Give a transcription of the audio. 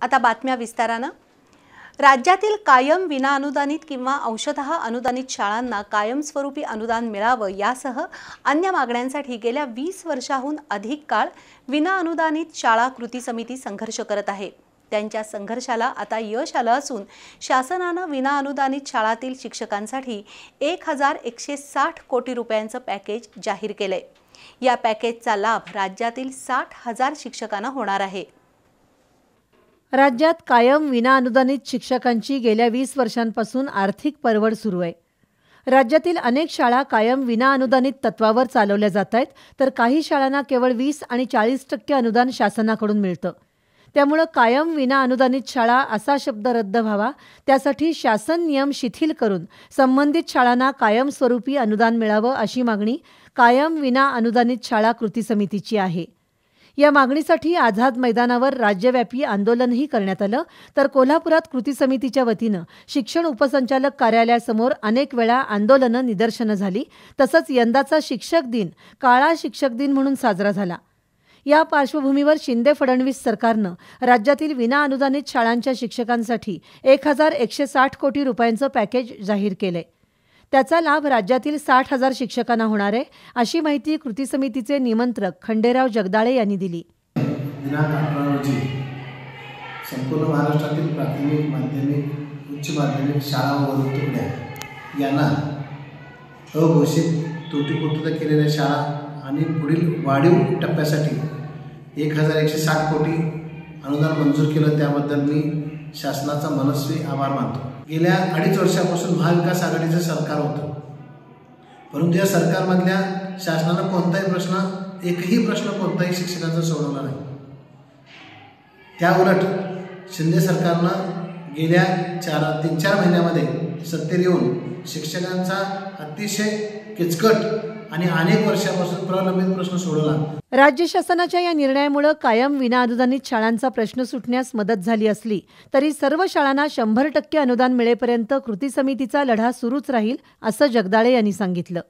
आता बातम्या विस्तारानं. राज्यातील कायम विनाअनुदानित किंवा अंशतः अनुदानित शाळांना कायमस्वरूपी अनुदान मिळावं यासह अन्य मागण्यांसाठी गेल्या वीस वर्षाहून अधिक काळ विनाअनुदानित शाळा कृती समिती संघर्ष करत आहे. त्यांच्या संघर्षाला आता यश आलं असून शासनानं विनाअनुदानित शाळातील शिक्षकांसाठी एक हजार एकशे साठ कोटी रुपयांचं पॅकेज जाहीर केलंय. या पॅकेजचा लाभ राज्यातील साठ हजार शिक्षकांना होणार आहे. राज्यात कायम विनाअनुदानित शिक्षकांची गेल्या वीस वर्षांपासून आर्थिक परवड सुरू आहे. राज्यातील अनेक शाळा कायम विनाअनुदानित तत्वावर चालवल्या जात आहेत तर काही शाळांना केवळ वीस आणि चाळीस टक्के अनुदान शासनाकडून मिळतं. त्यामुळं कायम विनाअनुदानित शाळा असा शब्द रद्द व्हावा त्यासाठी शासन नियम शिथिल करून संबंधित शाळांना कायमस्वरूपी अनुदान मिळावं अशी मागणी कायम विना अनुदानित शाळा कृती समितीची आहे. या मागणीसाठी आझाद मैदानावर राज्यव्यापी आंदोलनही करण्यात आलं. तर कोल्हापुरात कृती समितीच्या वतीनं शिक्षण उपसंचालक कार्यालयासमोर अनेक वेळा आंदोलनं निदर्शनं झाली. तसंच यंदाचा शिक्षक दिन काळा शिक्षक दिन म्हणून साजरा झाला. या पार्श्वभूमीवर शिंदे फडणवीस सरकारनं राज्यातील विनाअनुदानित शाळांच्या शिक्षकांसाठी एक हजार एकशे साठ कोटी रुपयांचं पॅकेज जाहीर केलंय. त्याचा लाभ राज्यातील साठ हजार शिक्षकांना होणार आहे अशी माहिती कृती समितीचे निमंत्रक खंडेराव जगदाळे यांनी दिली. संपूर्ण महाराष्ट्रातील प्राथमिक माध्यमिक उच्च माध्यमिक शाळा व वृत्तपत्रे यांना अघोषित त्रुटीपूर्तता केलेल्या शाळा आणि पुढील वाढीव टप्प्यासाठी एक हजार एकशे साठ कोटी अनुदान मंजूर केलं त्याबद्दल मी शासनाचा मनस्वी आभार मानतो. गेल्या अडीच वर्षापासून महाविकास आघाडीचं सरकार होतं. परंतु या सरकारमधल्या शासनानं कोणताही प्रश्न एकही प्रश्न कोणताही शिक्षकांचा सोडवला नाही. त्या उलट शिंदे सरकारनं गेल्या चार तीन चार महिन्यामध्ये सत्तेत येऊन शिक्षकांचा अतिशय किचकट आणि अनेक वर्षापासून प्रलंबित प्रश्न सोडवला. राज्य शासनाच्या या निर्णयामुळे कायम विनाअनुदानित शाळांचा प्रश्न सुटण्यास मदत झाली असली तरी सर्व शाळांना शंभर टक्के अनुदान मिळेपर्यंत कृती समितीचा लढा सुरूच राहील असं जगदाळे यांनी सांगितलं.